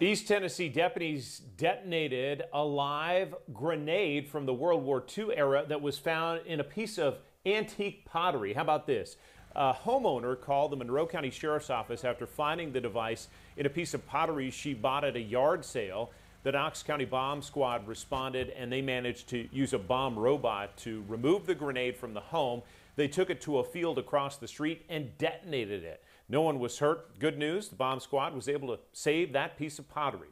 East Tennessee deputies detonated a live grenade from the World War II era that was found in a piece of antique pottery. How about this? A homeowner called the Monroe County Sheriff's Office after finding the device in a piece of pottery she bought at a yard sale. The Knox County Bomb Squad responded and they managed to use a bomb robot to remove the grenade from the home. They took it to a field across the street and detonated it. No one was hurt. Good news, the bomb squad was able to save that piece of pottery.